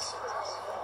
success.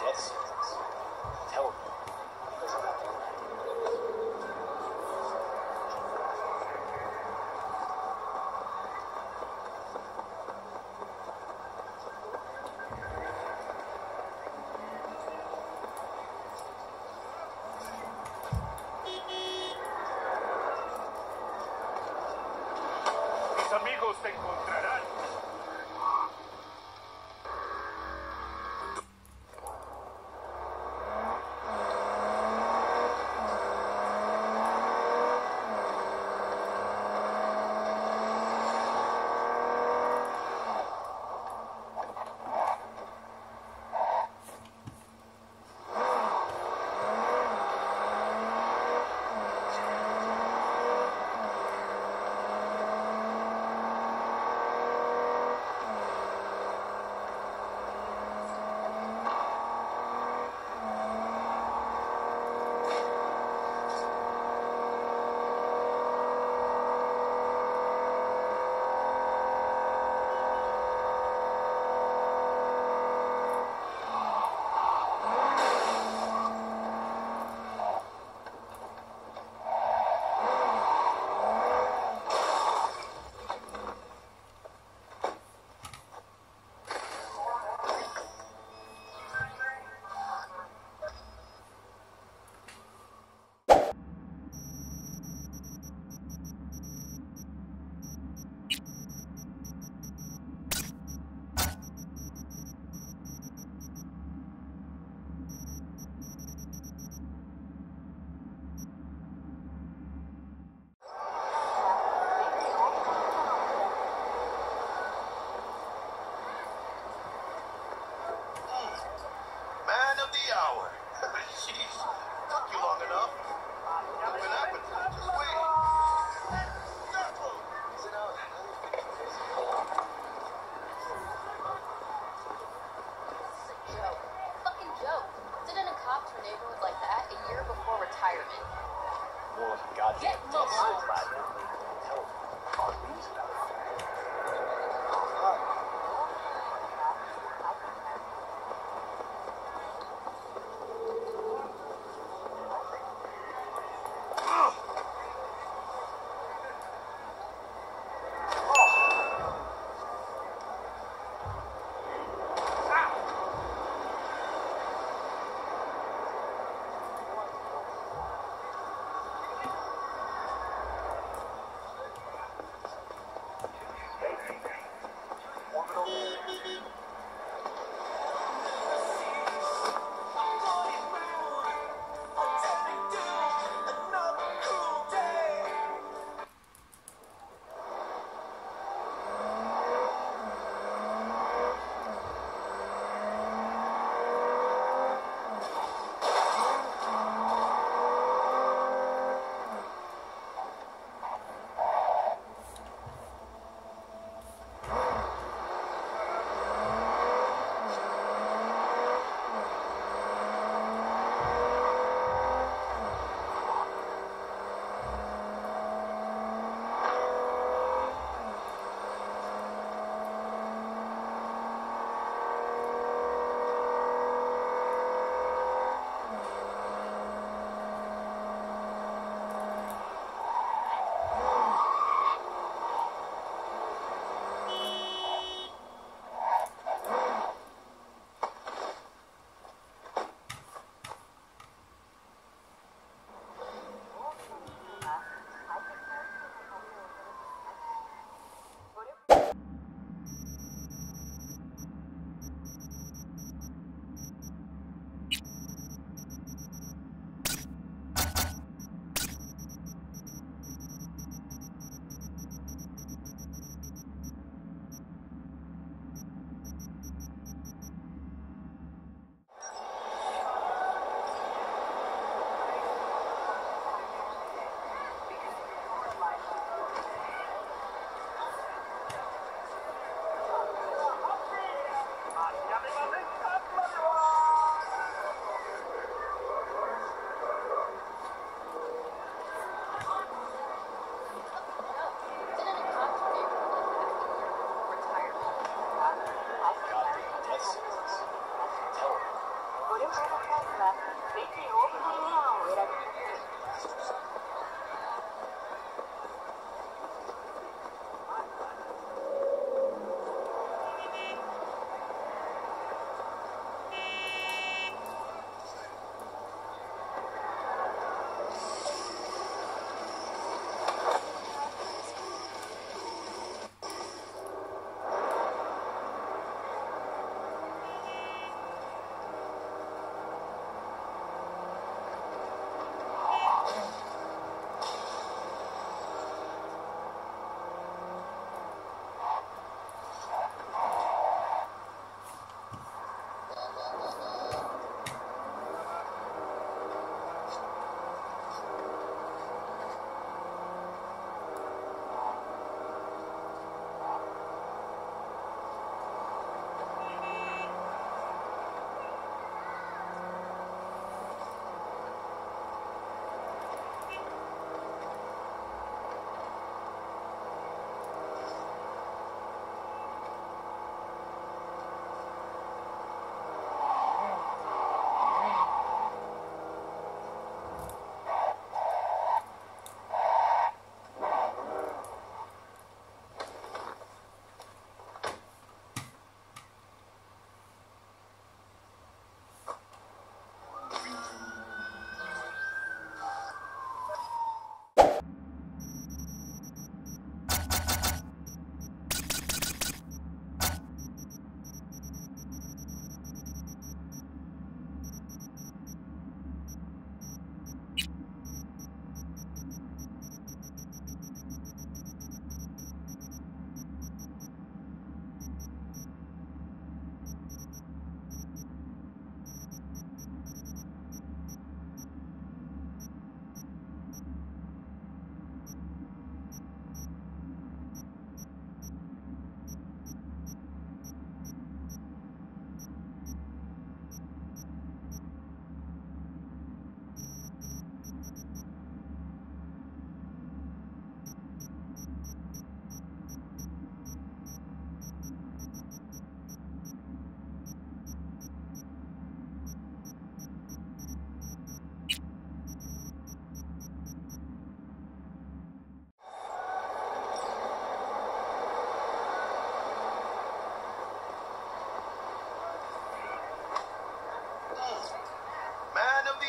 death sentence.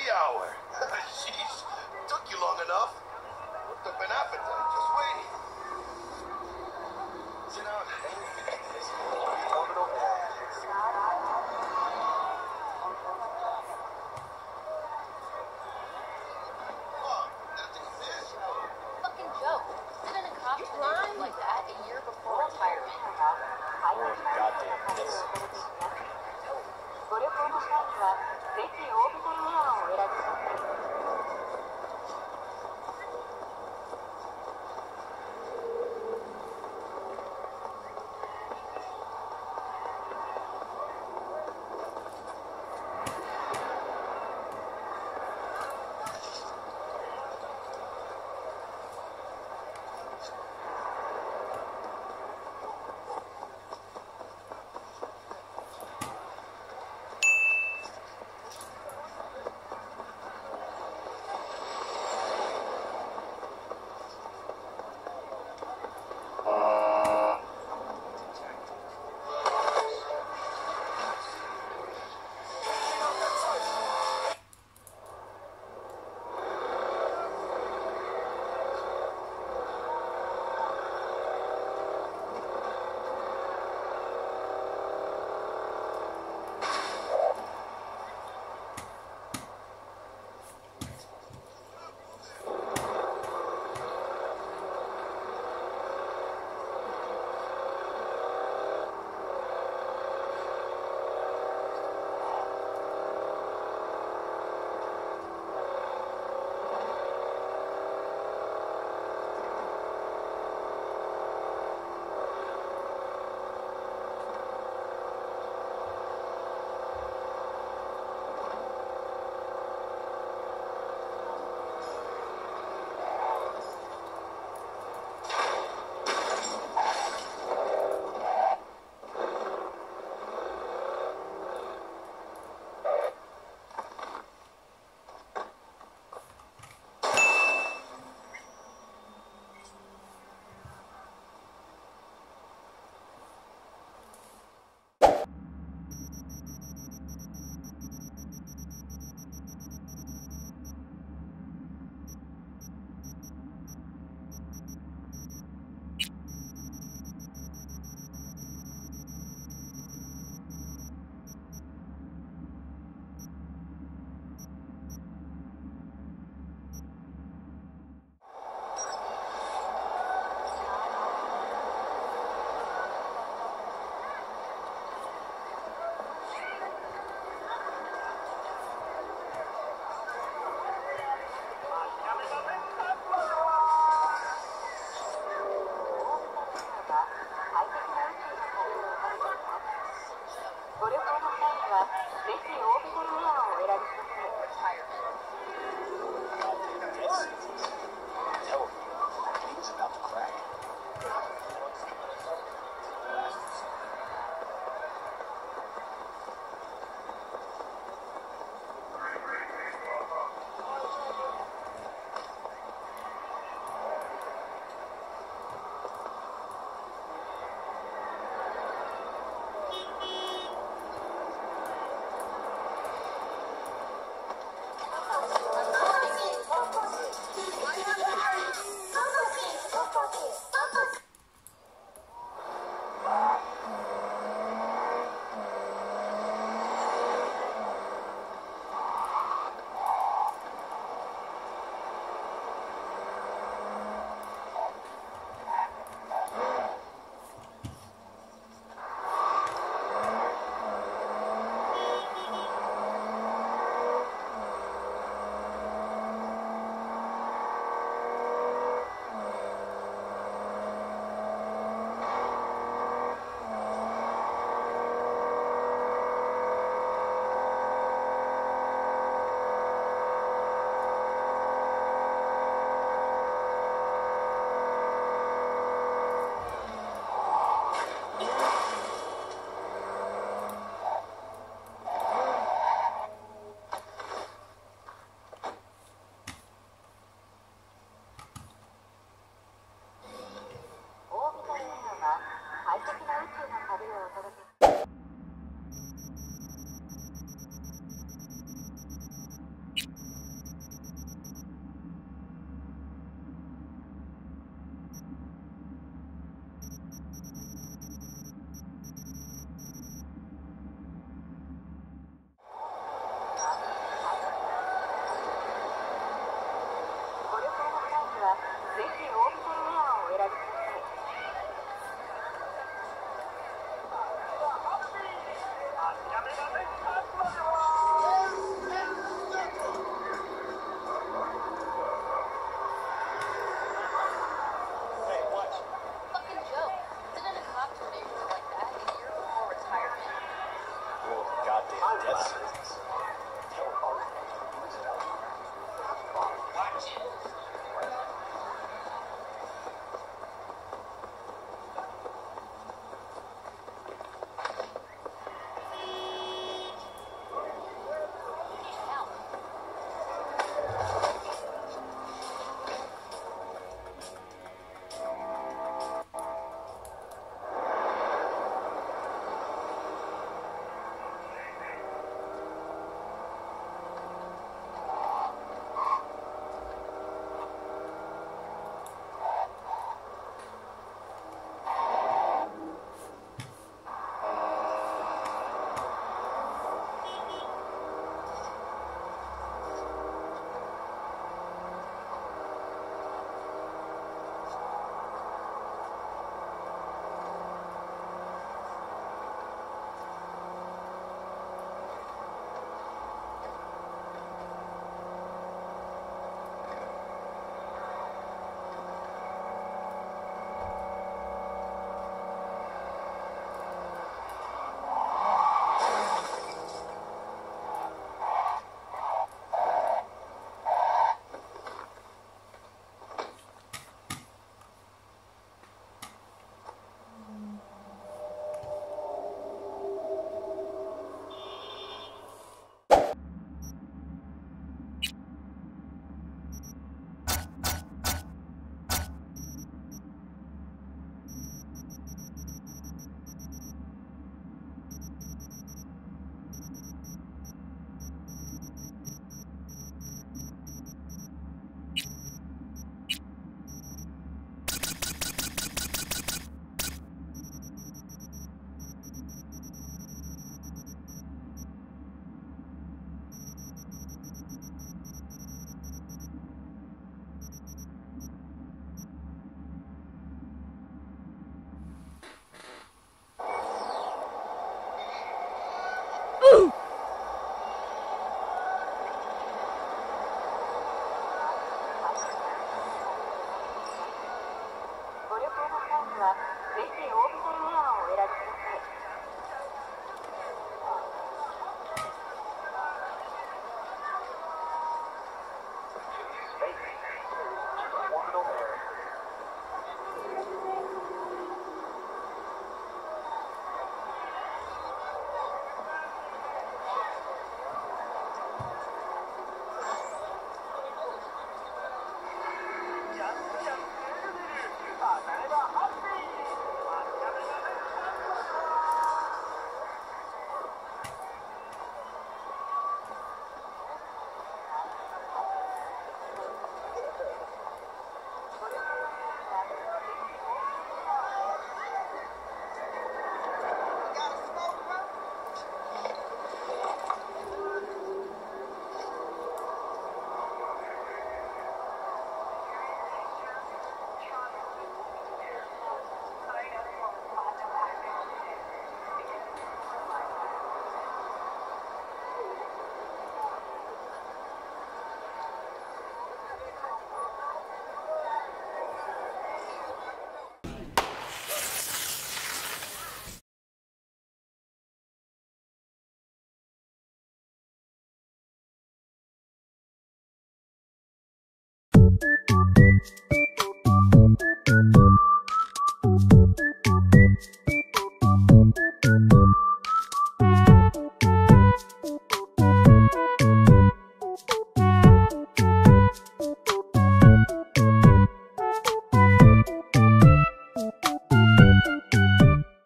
hour.